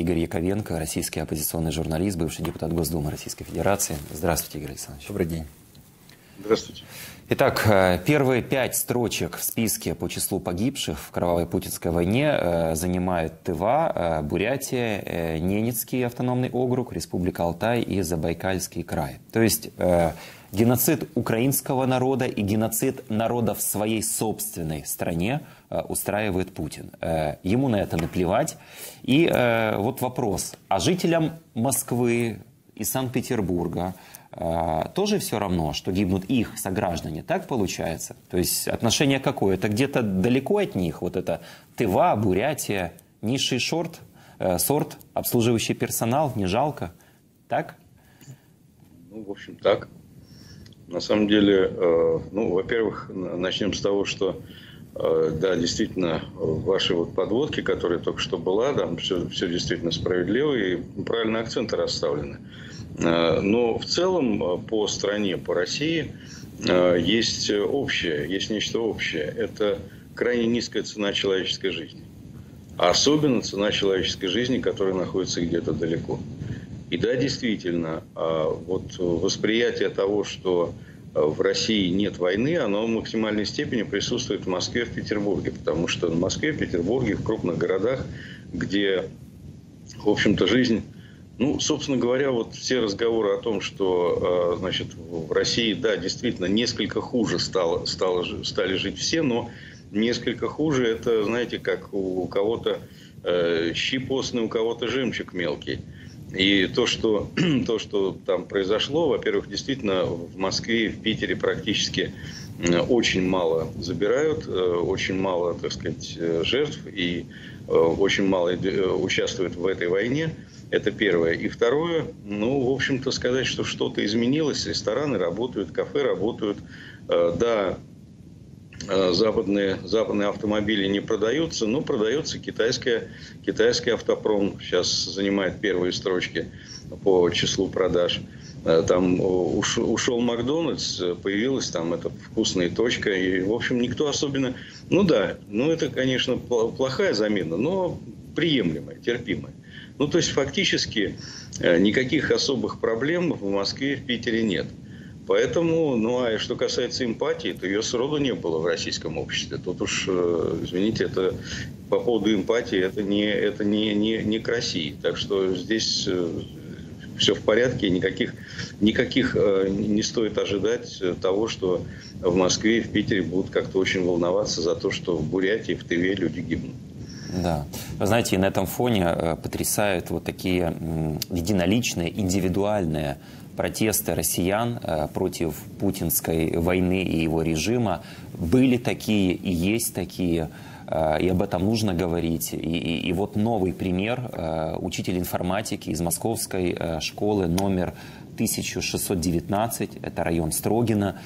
Игорь Яковенко, российский оппозиционный журналист, бывший депутат Госдумы Российской Федерации. Здравствуйте, Игорь Александрович. Добрый день. Здравствуйте. Итак, э, первые пять строчек в списке по числу погибших в кровавой путинской войне э, занимают Тыва, э, Бурятия, Ненецкий автономный округ, Республика Алтай и Забайкальский край. То есть геноцид украинского народа и геноцид народа в своей собственной стране устраивает Путин. Ему на это наплевать. И вот вопрос. А жителям Москвы и Санкт-Петербурга – тоже все равно, что гибнут их сограждане. Так получается? То есть отношение какое? Это где-то далеко от них? Вот это Тыва, Бурятия, низший шорт, э, сорт, обслуживающий персонал, не жалко? Так? Ну, в общем, так. На самом деле, э, ну, во-первых, начнем с того, что э, да, действительно, ваши вот подводки, которые только что была, там все, все действительно справедливо и правильно акценты расставлены. Э, но в целом по стране, по России есть общее, есть нечто общее. Это крайне низкая цена человеческой жизни. Особенно цена человеческой жизни, которая находится где-то далеко. И да, действительно, вот восприятие того, что в России нет войны, оно в максимальной степени присутствует в Москве, в Петербурге. Потому что в Москве, в Петербурге, в крупных городах, где, в общем-то, жизнь ну, собственно говоря, вот все разговоры о том, что, э, значит, в России, да, действительно, несколько хуже стало, стало, стали жить все, но несколько хуже, это, знаете, как у кого-то э, щи постные, у кого-то жемчуг мелкий. И то что, то, что там произошло, во-первых, действительно в Москве и в Питере практически э, очень мало забирают, э, очень мало, так сказать, жертв и очень мало участвуют в этой войне. Это первое. И второе, ну, в общем-то, сказать, что что-то изменилось. Рестораны работают, кафе работают. Э, да, э, западные, западные автомобили не продаются, но продается китайская, китайский автопром. Сейчас занимает первые строчки по числу продаж. Э, там ушел Макдональдс, появилась там эта вкусная точка. И, в общем, никто особенно... Ну да, ну это, конечно, плохая замена, но приемлемая, терпимая. Ну, то есть, фактически э, никаких особых проблем в Москве и в Питере нет. Поэтому, ну а что касается эмпатии, то ее сроду не было в российском обществе. Тут уж, э, извините, это по поводу эмпатии, это не, это не, не, не к России. Так что здесь э, все в порядке, никаких, никаких не стоит ожидать того, что в Москве и в Питере будут как-то очень волноваться за то, что в Бурятии, в Тыве люди гибнут. Да. Вы знаете, на этом фоне э, потрясают вот такие единоличные, индивидуальные протесты россиян э, против путинской войны и его режима. Были такие и есть такие, э, и об этом нужно говорить. И, и, и вот новый пример. Учитель информатики из московской школы номер 1619, это район Строгина,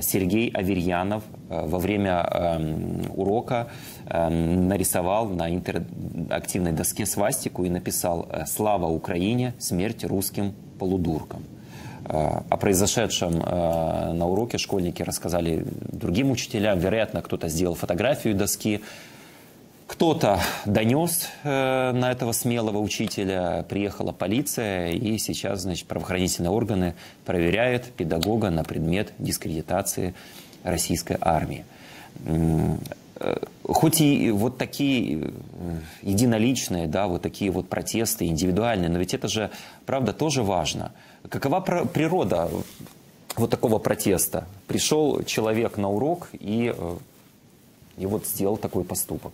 Сергей Аверьянов во время эм, урока Эм, нарисовал на интерактивной доске свастику и написал э, «Слава Украине! Смерть русским полудуркам». Э, о произошедшем э, на уроке школьники рассказали другим учителям. Вероятно, кто-то сделал фотографию доски. Кто-то донес на этого смелого учителя, приехала полиция, и сейчас значит, правоохранительные органы проверяют педагога на предмет дискредитации российской армии. Э, хоть и вот такие э, единоличные, да, вот такие вот протесты индивидуальные, но ведь это же, правда, тоже важно. Какова природа вот такого протеста? Пришел человек на урок и, э, и вот сделал такой поступок.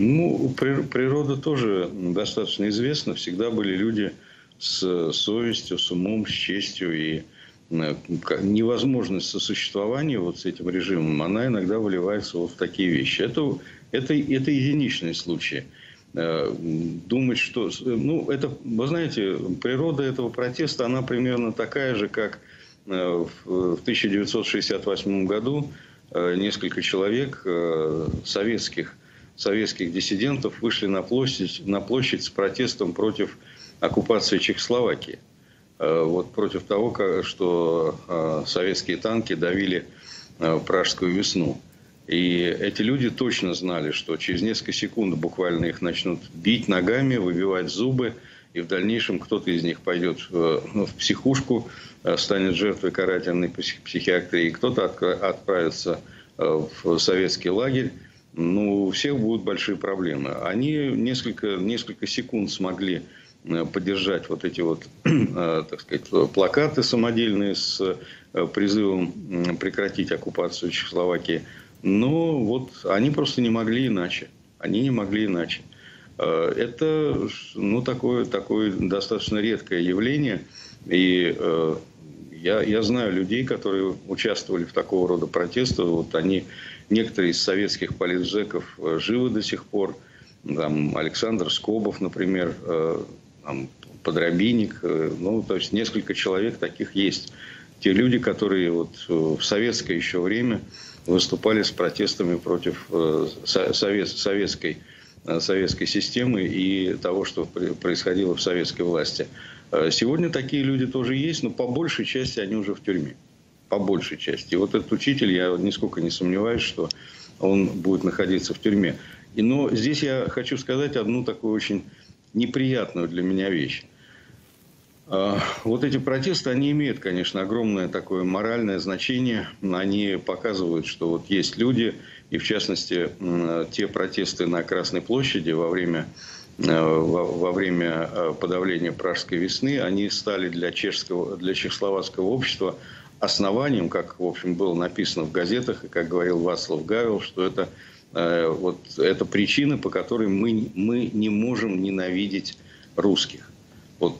Ну, природа тоже достаточно известна. Всегда были люди с совестью, с умом, с честью и Э, невозможность сосуществования вот с этим режимом, она иногда выливается вот в такие вещи. Это, это, это единичные случаи. Э, думать, что... Ну, это, вы знаете, природа этого протеста, она примерно такая же, как э, в 1968 году несколько человек советских, советских диссидентов вышли на площадь, на площадь с протестом против оккупации Чехословакии. Э, вот против того, что э, советские танки давили э, пражскую весну. И эти люди точно знали, что через несколько секунд буквально их начнут бить ногами, выбивать зубы, и в дальнейшем кто-то из них пойдет в, ну, психушку, станет жертвой карательной психиатрии, кто-то отправится в советский лагерь. Ну, у всех будут большие проблемы. Они несколько, несколько секунд смогли э, поддержать вот эти вот, так сказать, плакаты самодельные с призывом прекратить оккупацию Чехословакии – но вот они просто не могли иначе. Они не могли иначе. Э, это ну, такое, такое достаточно редкое явление. И э, я, я знаю людей, которые участвовали в такого рода протестах. Вот они, некоторые из советских политзеков э, живы до сих пор. Там Александр Скобов, например, там, Подробинник. Ну, то есть несколько человек таких есть. Те люди, которые вот в советское еще время выступали с протестами против э, советской, э, советской системы и того, что происходило в советской власти. Э, сегодня такие люди тоже есть, но по большей части они уже в тюрьме. По большей части. И вот этот учитель, я нисколько не сомневаюсь, что он будет находиться в тюрьме. И, но здесь я хочу сказать одну такую очень неприятную для меня вещь. А, вот эти протесты, они имеют, конечно, огромное такое моральное значение. Они показывают, что вот есть люди, и в частности, те протесты на Красной площади во время, э, во время э, подавления Пражской весны, они стали для, чешского, для чехословацкого общества основанием, как, в общем, было написано в газетах, и как говорил Вацлав Гавел, что это, э, вот, это причина, по которой мы, мы не можем ненавидеть русских. Вот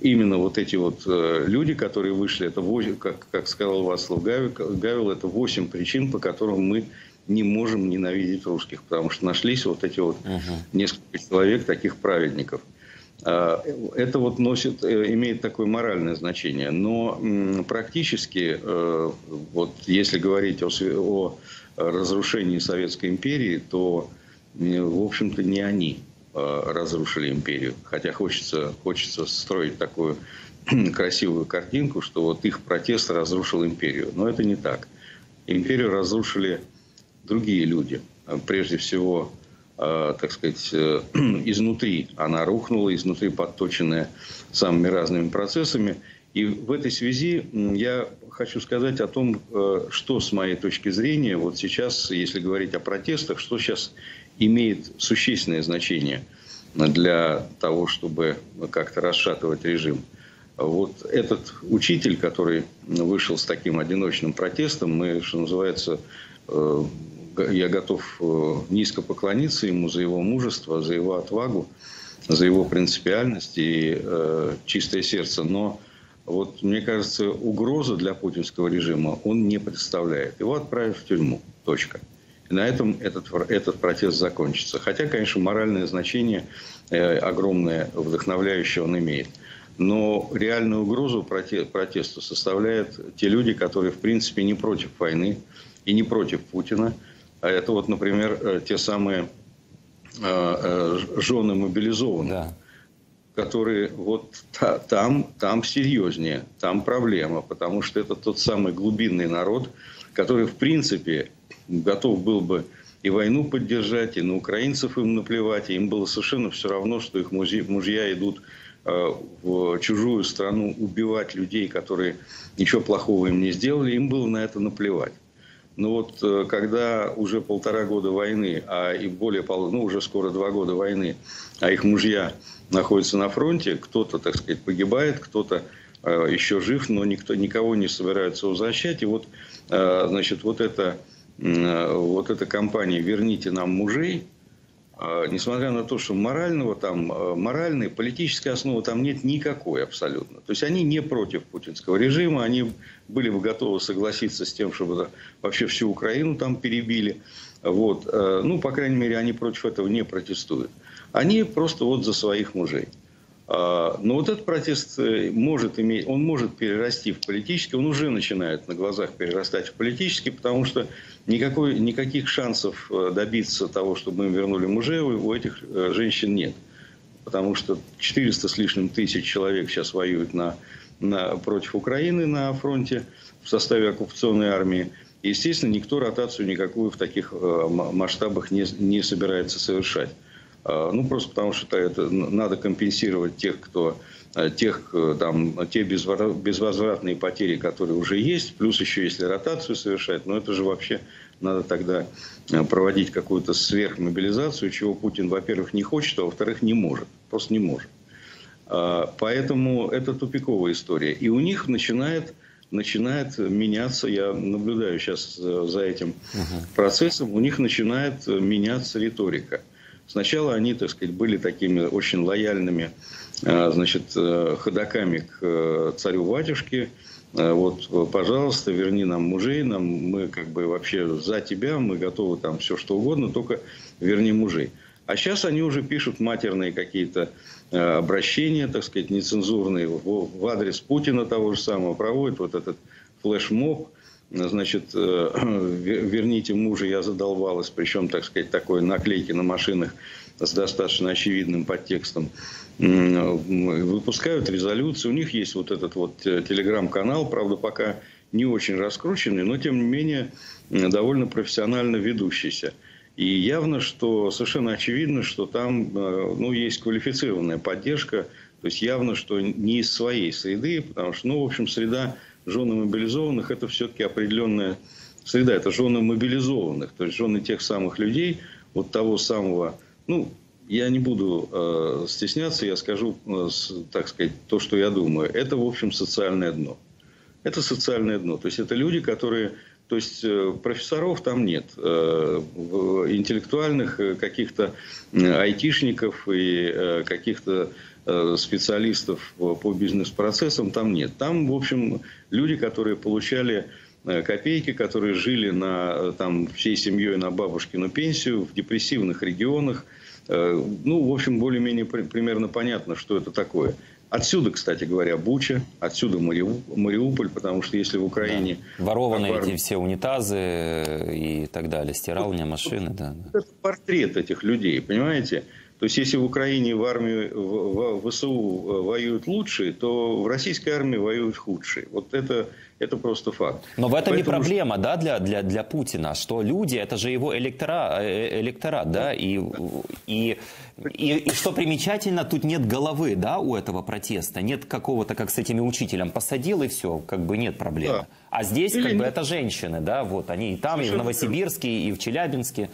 именно вот эти вот э, люди, которые вышли, это 8, как, как сказал Вацлав Гавел, Гавел, это 8 причин, по которым мы не можем ненавидеть русских, потому что нашлись вот эти вот угу. несколько человек, таких праведников. А, это вот носит, э, имеет такое моральное значение. Но практически, э, вот если говорить о, о разрушении Советской империи, то, в общем-то, не они Э, разрушили империю. Хотя хочется, хочется строить такую красивую картинку, что вот их протест разрушил империю. Но это не так. Империю разрушили другие люди. Прежде всего, э, так сказать, э, изнутри она рухнула, изнутри подточенная самыми разными процессами. И в этой связи я хочу сказать о том, что с моей точки зрения, вот сейчас, если говорить о протестах, что сейчас имеет существенное значение для того, чтобы как-то расшатывать режим. Вот этот учитель, который вышел с таким одиночным протестом, мы, что называется, э, я готов э, низко поклониться ему за его мужество, за его отвагу, за его принципиальность и э, чистое сердце. Но вот, мне кажется, угрозы для путинского режима он не представляет. Его отправят в тюрьму. Точка. И на этом этот, этот протест закончится. Хотя, конечно, моральное значение э, огромное, вдохновляющее он имеет. Но реальную угрозу протесту составляют те люди, которые, в принципе, не против войны и не против Путина. А это вот, например, э, те самые э, жены мобилизованных. Да которые вот та, там, там серьезнее, там проблема, потому что это тот самый глубинный народ, который в принципе готов был бы и войну поддержать, и на украинцев им наплевать. И им было совершенно все равно, что их мужья, мужья идут э, в чужую страну убивать людей, которые ничего плохого им не сделали. Им было на это наплевать. Но вот э, когда уже полтора года войны, а и более, ну уже скоро два года войны, а их мужья находятся на фронте, кто-то, так сказать, погибает, кто-то э, еще жив, но никто, никого не собирается возвращать. И вот, значит, вот это Э, вот эта компания «Верните нам мужей», э, несмотря на то, что морального там, э, моральной, политической основы там нет никакой абсолютно. То есть они не против путинского режима, они были бы готовы согласиться с тем, чтобы вообще всю Украину там перебили. Вот. Ну, по крайней мере, они против этого не протестуют. Они просто вот за своих мужей. А, но вот этот протест э, может иметь, он может перерасти в политический, он уже начинает на глазах перерастать в политический, потому что никакой, никаких шансов э, добиться того, чтобы мы вернули мужей, у этих э, женщин нет. Потому что 400 с лишним тысяч человек сейчас воюют на, на, против Украины на фронте в составе оккупационной армии. естественно, никто ротацию никакую в таких масштабах не, не собирается совершать. Ну, просто потому что это надо компенсировать тех, кто тех, там, те безвозвратные потери, которые уже есть, плюс еще если ротацию совершать, но это же вообще надо тогда проводить какую-то сверхмобилизацию, чего Путин, во-первых, не хочет, а во-вторых, не может. Просто не может. Поэтому это тупиковая история. И у них начинает начинает меняться, я наблюдаю сейчас за этим процессом, у них начинает меняться риторика. Сначала они, так сказать, были такими очень лояльными а, значит, э, ходаками к э, царю-батюшке. Э, вот, пожалуйста, верни нам мужей, нам, мы как бы вообще за тебя, мы готовы там все что угодно, только верни мужей. А сейчас они уже пишут матерные какие-то обращения, так сказать, нецензурные в, в адрес Путина того же самого, проводят вот этот флешмоб, значит, верните мужа, я задолбалась, причем, так сказать, такой наклейки на машинах с достаточно очевидным подтекстом, выпускают резолюции. У них есть вот этот вот э, телеграм-канал, правда, пока не очень раскрученный, но, тем не менее, довольно профессионально ведущийся. И явно, что совершенно очевидно, что там э, ну, есть квалифицированная поддержка, то есть явно, что не из своей среды, потому что, ну, в общем, среда жены мобилизованных – это все-таки определенная среда, это жены мобилизованных, то есть жены тех самых людей, вот того самого ну, я не буду э, стесняться, я скажу, э, с, так сказать, то, что я думаю. Это, в общем, социальное дно. Это социальное дно. То есть, это люди, которые... То есть, э, профессоров там нет. Э, интеллектуальных э, каких-то айтишников и э, каких-то э, специалистов по бизнес-процессам там нет. Там, в общем, люди, которые получали э, копейки, которые жили на, там, всей семьей на бабушкину пенсию в депрессивных регионах – Э, ну, в общем, более-менее примерно понятно, что это такое. Отсюда, кстати говоря, Буча, отсюда Мариуполь, потому что если в Украине... Да. Ворованные эти все унитазы и так далее, стиральные машины, да. Это портрет этих людей, понимаете? То есть, если в Украине в армии, в, в ВСУ э, воюют лучшие, то в российской армии воюют худшие. Вот это, это просто факт. Но в этом Поэтому... и проблема, да, для, для, для Путина, что люди, это же его электора, э, электорат, да, и, и, и, и что примечательно, тут нет головы, да, у этого протеста, нет какого-то, как с этими учителем, посадил и все, как бы нет проблемы. Да. А здесь, Или как нет. бы, это женщины, да, вот, они и там, Совершенно и в Новосибирске, и в Челябинске.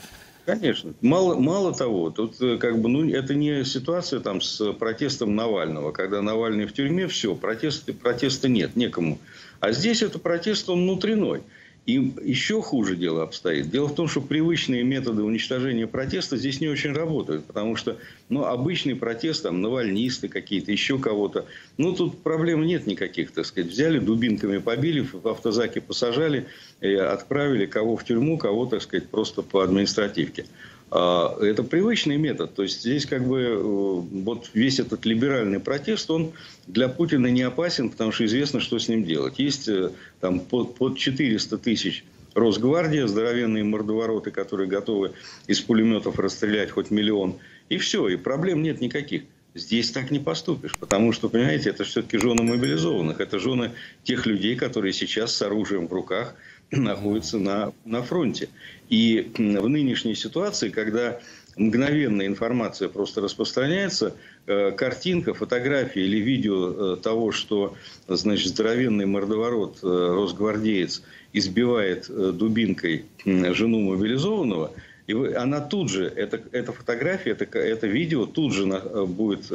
Конечно. Мало, мало того, тут э, как бы, ну, это не ситуация там с протестом Навального, когда Навальный в тюрьме, все, протеста, протеста нет, некому. А здесь это протест, он внутренной. И еще хуже дело обстоит. Дело в том, что привычные методы уничтожения протеста здесь не очень работают. Потому что ну, обычный протест, там, навальнисты какие-то, еще кого-то. Ну, тут проблем нет никаких, так сказать. Взяли, дубинками побили, в автозаке посажали, отправили кого в тюрьму, кого, так сказать, просто по административке. А, это привычный метод. То есть здесь как бы э, вот весь этот либеральный протест, он для Путина не опасен, потому что известно, что с ним делать. Есть э, там под, под 400 тысяч Росгвардия, здоровенные мордовороты, которые готовы из пулеметов расстрелять хоть миллион. И все, и проблем нет никаких. Здесь так не поступишь, потому что, понимаете, это все-таки жены мобилизованных. Это жены тех людей, которые сейчас с оружием в руках находятся на, на фронте. И в нынешней ситуации, когда мгновенная информация просто распространяется, э, картинка, фотография или видео э, того, что значит, здоровенный мордоворот, э, росгвардеец, избивает дубинкой жену мобилизованного, и она тут же, эта, эта фотография, это, это видео тут же на, будет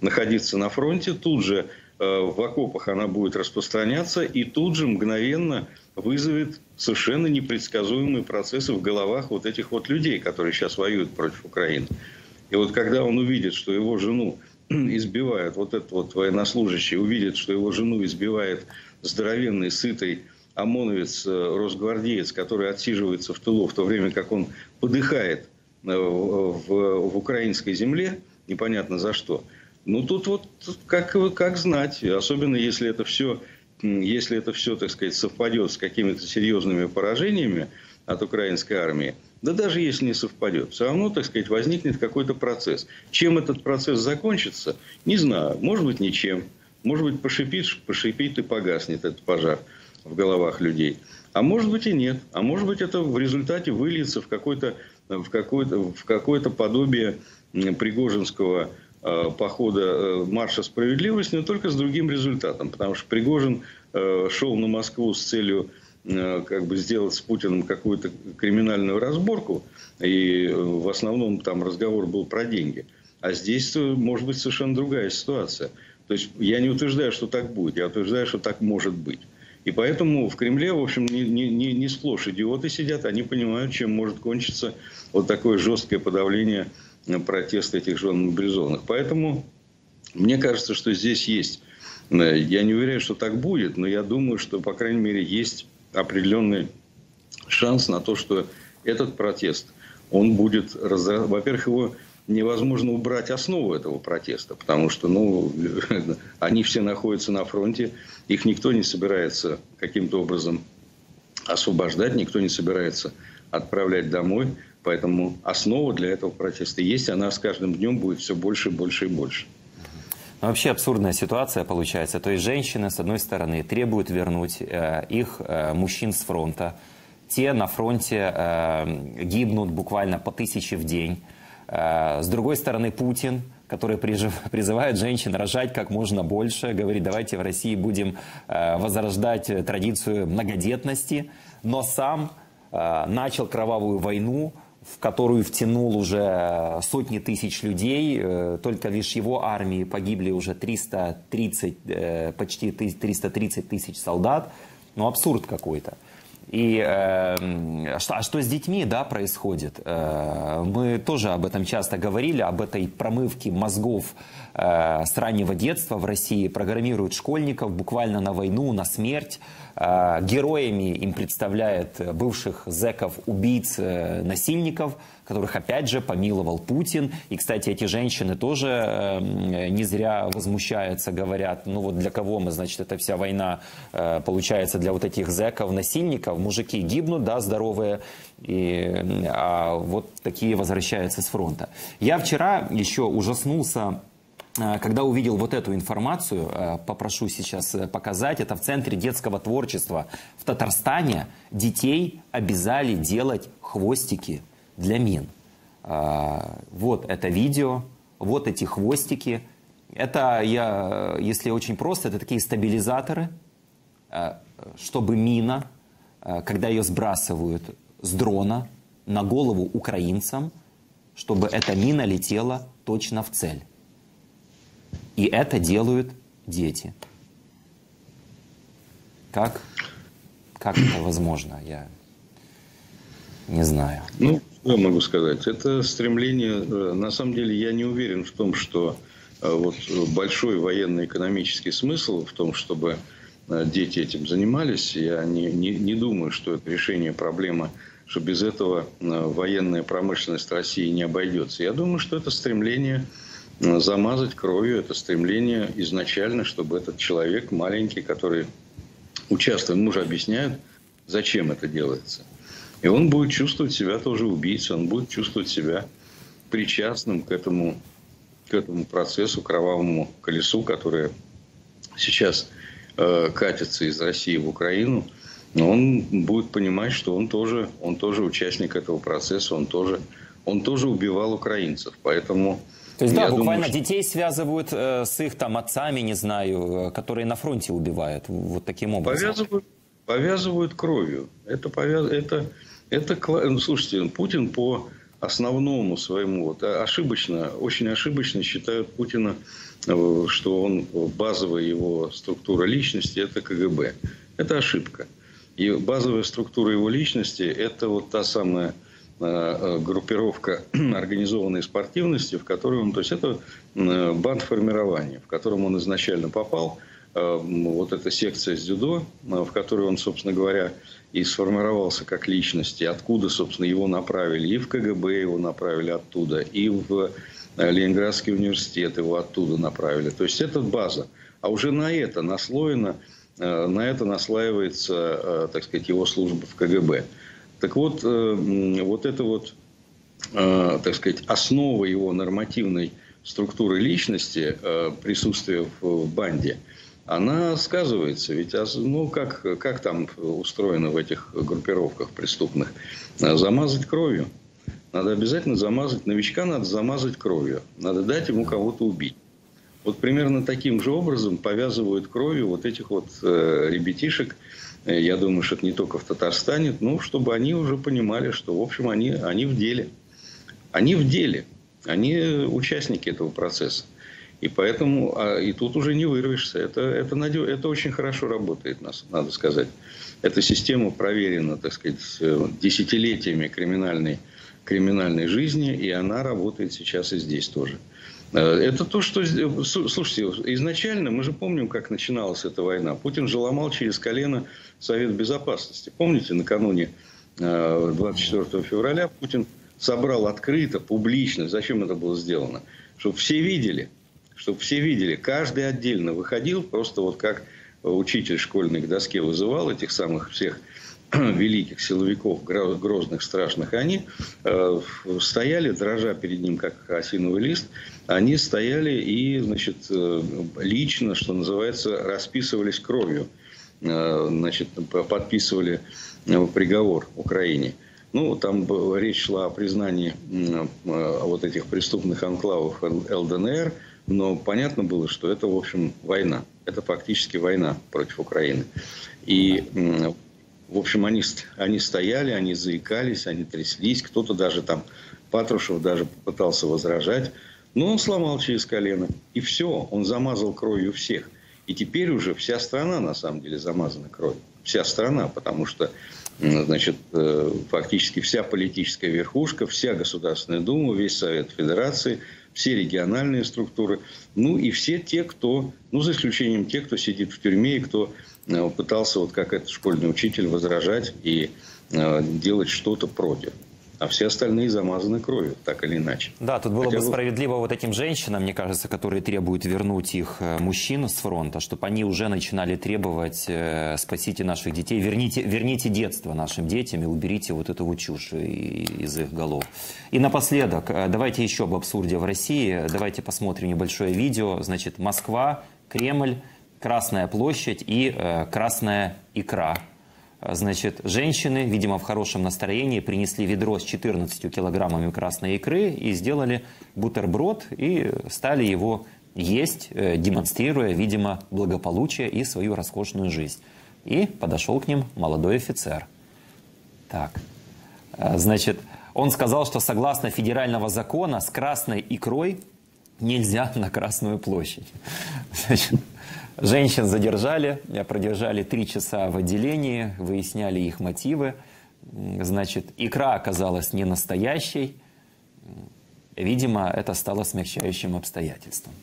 находиться на фронте, тут же в окопах она будет распространяться, и тут же мгновенно вызовет совершенно непредсказуемые процессы в головах вот этих вот людей, которые сейчас воюют против Украины. И вот когда он увидит, что его жену избивают, вот этот вот военнослужащий увидит, что его жену избивает здоровенный, сытый ОМОНовец, э, росгвардеец, который отсиживается в тылу, в то время как он подыхает э, в, в украинской земле, непонятно за что. Ну, тут вот как, как знать, особенно если это все если это все, так сказать, совпадет с какими-то серьезными поражениями от украинской армии, да даже если не совпадет, все равно, так сказать, возникнет какой-то процесс. Чем этот процесс закончится, не знаю. Может быть, ничем. Может быть, пошипит, пошипит и погаснет этот пожар. в головах людей. А может быть и нет. А может быть это в результате выльется в какое-то в какое-то в какое-то подобие Пригожинского похода э, марша справедливости, но только с другим результатом. Потому что Пригожин э, шел на Москву с целью как бы сделать с Путиным какую-то криминальную разборку, и в основном там разговор был про деньги. А здесь может быть совершенно другая ситуация. То есть я не утверждаю, что так будет, я утверждаю, что так может быть. И поэтому в Кремле, в общем, не, не, не сплошь идиоты сидят, они понимают, чем может кончиться вот такое жесткое подавление протеста этих жен мобилизованных. Поэтому мне кажется, что здесь есть, э, я не уверен, что так будет, но я думаю, что, по крайней мере, есть определенный шанс на то, что этот протест, он будет, во-первых, его невозможно убрать основу этого протеста, потому что ну, они все находятся на фронте, их никто не собирается каким-то образом освобождать, никто не собирается отправлять домой. Поэтому основа для этого протеста есть, она с каждым днем будет все больше, больше и больше. Ну, вообще абсурдная ситуация получается. То есть женщины, с одной стороны, требуют вернуть э, их э, мужчин с фронта. Те на фронте э, гибнут буквально по тысяче в день. Э, с другой стороны, Путин, который призывает женщин рожать как можно больше, говорит, давайте в России будем э, возрождать традицию многодетности, но сам э, начал кровавую войну, в которую втянул уже сотни тысяч людей. Только лишь его армии погибли уже 330, почти 330 тысяч солдат. Ну, абсурд какой-то. И э, что, а что с детьми да, происходит? Э, мы тоже об этом часто говорили, об этой промывке мозгов э, с раннего детства в России. Программируют школьников буквально на войну, на смерть. Э, героями им представляют бывших зеков, убийц, э, насильников – которых опять же помиловал Путин. И, кстати, эти женщины тоже э, не зря возмущаются, говорят, ну вот для кого мы, значит, эта вся война э, получается для вот этих зеков, насильников. Мужики гибнут, да, здоровые, и, а вот такие возвращаются с фронта. Я вчера еще ужаснулся э, когда увидел вот эту информацию, попрошу сейчас показать, это в Центре детского творчества в Татарстане детей обязали делать хвостики для мин. Вот это видео, вот эти хвостики. Это, я, если очень просто, это такие стабилизаторы, чтобы мина, когда ее сбрасывают с дрона на голову украинцам, чтобы эта мина летела точно в цель. И это делают дети. Как? Как это возможно? Я не знаю. Ну, что я могу сказать? Это стремление, э, на самом деле я не уверен в том, что э, вот большой военно-экономический смысл в том, чтобы э, дети этим занимались. Я не, не, не думаю, что это решение проблемы, что без этого военная промышленность России не обойдется. Я думаю, что это стремление замазать кровью, это стремление изначально, чтобы этот человек маленький, который участвует, ему же объясняют, зачем это делается. И он будет чувствовать себя тоже убийцей, он будет чувствовать себя причастным к этому, к этому процессу, кровавому колесу, которое сейчас э, катится из России в Украину. Но он будет понимать, что он тоже, он тоже участник этого процесса, он тоже, он тоже убивал украинцев. Поэтому то есть, да, буквально думаю, что... детей связывают э, с их там отцами, не знаю, э, которые на фронте убивают. Вот таким образом. Повязывают, повязывают кровью. Это, повяз... это, это, ну, слушайте, Путин по основному своему, вот, а, ошибочно, очень ошибочно считают Путина, э, что он, базовая его структура личности – это КГБ. Это ошибка. И базовая структура его личности – это вот та самая э, э, группировка организованной спортивности, в которой он, то есть это банд формирования, в котором он изначально попал, вот эта секция с дзюдо, в которой он, собственно говоря, и сформировался как личность, и откуда, собственно, его направили. И в КГБ его направили оттуда, и в э, Ленинградский университет его оттуда направили. То есть это база. А уже на это наслоено, э, на это наслаивается, э, так сказать, его служба в КГБ. Так вот, вот это вот, так сказать, основа его нормативной структуры личности, присутствие в банде, она сказывается. Ведь, ну, как, как там устроено в этих группировках преступных? Замазать кровью. Надо обязательно замазать, новичка надо замазать кровью. Надо дать ему кого-то убить. Вот примерно таким же образом повязывают кровью вот этих вот э, ребятишек. Э, я думаю, что это не только в Татарстане, ну, чтобы они уже понимали, что, в общем, они, они в деле. Они в деле. Они участники этого процесса. И поэтому, а, и тут уже не вырвешься. Это, это, надё, это очень хорошо работает, надо сказать. Эта система проверена, так сказать, десятилетиями криминальной, криминальной жизни, и она работает сейчас и здесь тоже. Э, это то, что... Слушайте, изначально мы же помним, как начиналась эта война. Путин же ломал через колено Совет Безопасности. Помните, накануне 24 э, февраля Путин собрал открыто, публично. Зачем это было сделано? Чтобы все видели – чтобы все видели, каждый отдельно выходил, просто вот как учитель школьный к доске вызывал этих самых всех великих силовиков, грозных, страшных, они э, стояли, дрожа перед ним, как осиновый лист, они стояли и, значит, э, лично, что называется, расписывались кровью, э, значит, подписывали приговор Украине. Ну, там речь шла о признании вот этих преступных анклавов ЛДНР – но понятно было, что это, в общем, война. Это фактически война против Украины. И, в общем, они, они стояли, они заикались, они тряслись. Кто-то даже там, Патрушев даже попытался возражать. Но он сломал через колено. И все, он замазал кровью всех. И теперь уже вся страна, на самом деле, замазана кровью. Вся страна, потому что значит, э, фактически вся политическая верхушка, вся Государственная Дума, весь Совет Федерации – все региональные структуры, ну и все те, кто, ну за исключением тех, кто сидит в тюрьме и кто пытался, вот как этот школьный учитель, возражать и э, делать что-то против а все остальные замазаны кровью, так или иначе. Да, тут было Хотя бы справедливо вот этим женщинам, мне кажется, которые требуют вернуть их э, мужчин с фронта, чтобы они уже начинали требовать э, «спасите наших детей, верните, верните детство нашим детям и уберите вот эту вот чушь из их голов». И напоследок, э, давайте еще об абсурде в России. Давайте посмотрим небольшое видео. Значит, Москва, Кремль, Красная площадь и э, Красная икра – Значит, женщины, видимо, в хорошем настроении, принесли ведро с 14 килограммами красной икры и сделали бутерброд и стали его есть, э, демонстрируя, видимо, благополучие и свою роскошную жизнь. И подошел к ним молодой офицер. Так, э, значит, он сказал, что согласно федерального закона с красной икрой нельзя на Красную площадь. Значит, Женщин задержали, продержали три часа в отделении, выясняли их мотивы. Значит, икра оказалась не настоящей. Видимо, это стало смягчающим обстоятельством.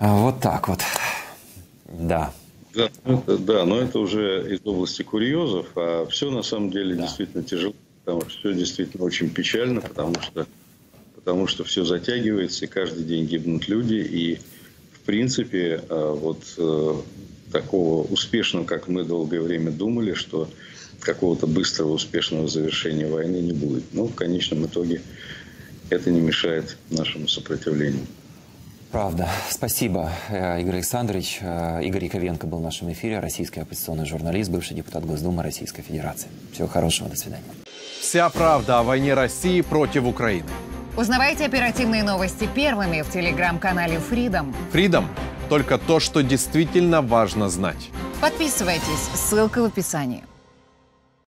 Вот так вот. Да. Да, это, да, но это уже из области курьезов, а все на самом деле да. действительно тяжело, потому что все действительно очень печально, потому что, потому что все затягивается, и каждый день гибнут люди, и принципе, э, вот э, такого успешного, как мы долгое время думали, что какого-то быстрого успешного завершения войны не будет. Но в конечном итоге это не мешает нашему сопротивлению. Правда. Спасибо, э, Игорь Александрович. Игорь Яковенко был в нашем эфире, российский оппозиционный журналист, бывший депутат Госдумы Российской Федерации. Всего хорошего, до свидания. Вся правда о войне России против Украины. Узнавайте оперативные новости первыми в телеграм-канале Freedom. Freedom – только то, что действительно важно знать. Подписывайтесь, ссылка в описании.